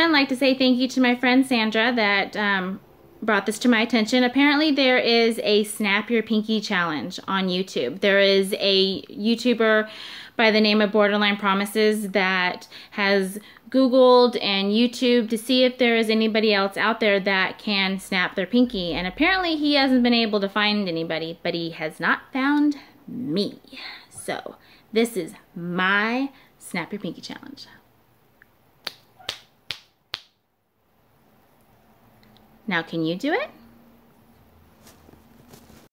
one, I'd like to say thank you to my friend Sandra that um, brought this to my attention. Apparently, there is a Snap Your Pinky challenge on YouTube. There is a YouTuber by the name of Borderline Promises that has Googled and YouTube to see if there is anybody else out there that can snap their pinky. And apparently, he hasn't been able to find anybody, but he has not found me. So, this is my Snap Your Pinky challenge. Now, can you do it?